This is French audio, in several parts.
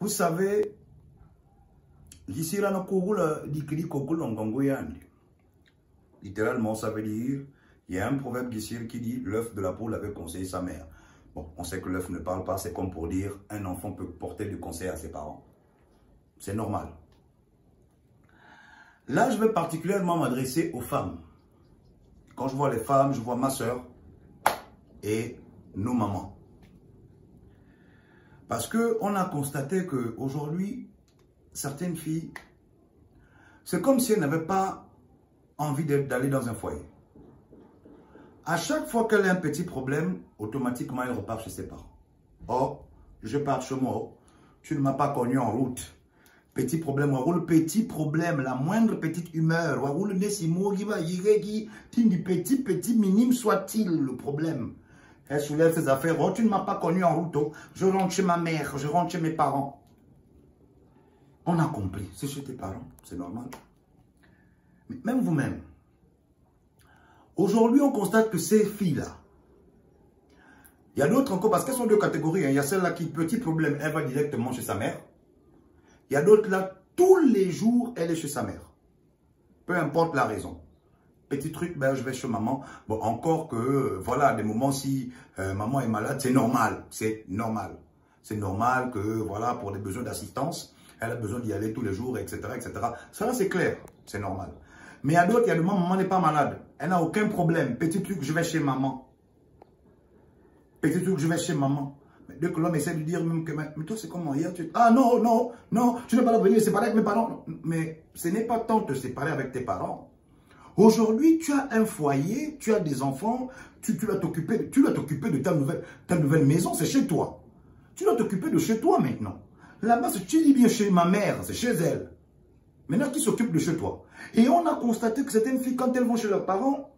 Vous savez, littéralement, ça veut dire, il y a un proverbe qui dit l'œuf de la poule avait conseillé sa mère. Bon, on sait que l'œuf ne parle pas, c'est comme pour dire un enfant peut porter du conseil à ses parents. C'est normal. Là, je vais particulièrement m'adresser aux femmes. Quand je vois les femmes, je vois ma soeur et nos mamans. Parce qu'on a constaté qu'aujourd'hui, certaines filles, c'est comme si elles n'avaient pas envie d'aller dans un foyer. À chaque fois qu'elle a un petit problème, automatiquement, elle repart chez ses parents. Oh, je pars chez moi. Tu ne m'as pas connu en route. Petit problème, roule petit problème, la moindre petite humeur, petit, petit, minime soit-il le problème. Elle soulève ses affaires. Oh, tu ne m'as pas connu en route. Oh. Je rentre chez ma mère, je rentre chez mes parents. On a compris. C'est chez tes parents. C'est normal. Mais même vous-même, aujourd'hui, on constate que ces filles-là, il y a d'autres encore, parce qu'elles sont deux catégories. Hein. Il y a celle-là qui, petit problème, elle va directement chez sa mère. Il y a d'autres là, tous les jours, elle est chez sa mère. Peu importe la raison. Petit truc, ben, je vais chez maman. Bon, encore que, euh, voilà, des moments, si euh, maman est malade, c'est normal. C'est normal. C'est normal que, voilà, pour des besoins d'assistance, elle a besoin d'y aller tous les jours, etc., etc. Ça, c'est clair. C'est normal. Mais à d'autres, il y a des moments, maman n'est pas malade. Elle n'a aucun problème. Petit truc, je vais chez maman. Petit truc, je vais chez maman. Mais dès que l'homme essaie de dire même que, mais toi, c'est comment hier tu... Ah non, non, non, tu n'es pas là pour venir séparer avec mes parents. Mais ce n'est pas tant te séparer avec tes parents. Aujourd'hui, tu as un foyer, tu as des enfants, tu, tu dois t'occuper de ta nouvelle, ta nouvelle maison, c'est chez toi. Tu dois t'occuper de chez toi maintenant. Là-bas, tu dis bien chez ma mère, c'est chez elle. Maintenant, qui s'occupe de chez toi? Et on a constaté que certaines filles, quand elles vont chez leurs parents,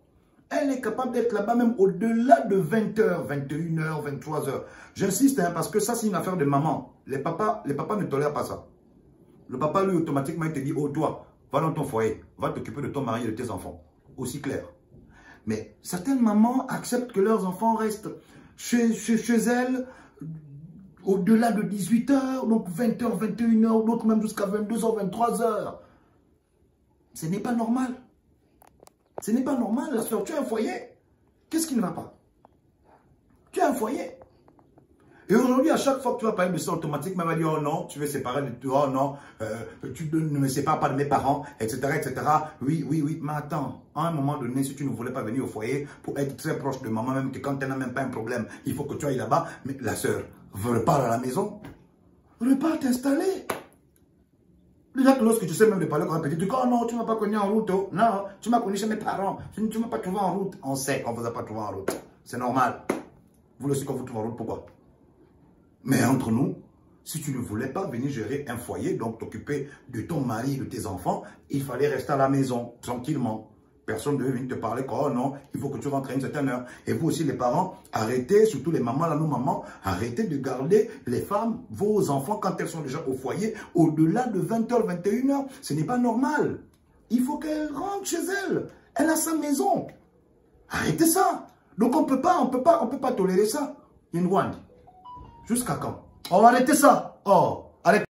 elle est capable d'être là-bas même au-delà de 20h, 21h, 23h. J'insiste, hein, parce que ça, c'est une affaire de maman. Les papas, les papas ne tolèrent pas ça. Le papa, lui, automatiquement, il te dit, oh, toi, va dans ton foyer, va t'occuper de ton mari et de tes enfants. Aussi clair. Mais certaines mamans acceptent que leurs enfants restent chez, elles au-delà de 18h, donc 20h, 21h, d'autres même jusqu'à 22h, 23h. Ce n'est pas normal. Ce n'est pas normal, la soeur. Tu as un foyer. Qu'est-ce qui ne va pas? Tu as un foyer. Et aujourd'hui, à chaque fois que tu vas parler de ça, automatiquement, elle va dire, oh non, tu veux séparer de toi, oh non, euh, tu ne me sépares pas de mes parents, etc., etc. Oui, oui, oui, mais attends, à un moment donné, si tu ne voulais pas venir au foyer pour être très proche de maman, même que quand elle n'a même pas un problème, il faut que tu ailles là-bas, mais la soeur, repars à la maison, repars t'installer. Déjà que lorsque tu sais même de parler comme un petit, tu dis, oh non, tu ne m'as pas connu en route, oh. non, tu m'as connu chez mes parents, tu ne m'as pas trouvé en route. On sait qu'on ne vous a pas trouvé en route. C'est normal. Vous le savez qu'on vous trouve en route, pourquoi? Mais entre nous, si tu ne voulais pas venir gérer un foyer, donc t'occuper de ton mari, de tes enfants, il fallait rester à la maison, tranquillement. Personne ne devait venir te parler oh non, il faut que tu rentres à une certaine heure. Et vous aussi, les parents, arrêtez, surtout les mamans, là, nos mamans, arrêtez de garder les femmes, vos enfants, quand elles sont déjà au foyer, au-delà de 20h, 21h. Ce n'est pas normal. Il faut qu'elles rentrent chez elles. Elle a sa maison. Arrêtez ça. Donc on peut pas, on peut pas, on peut pas tolérer ça. Une Jusqu'à quand? On va arrêter ça. Oh, arrêtez.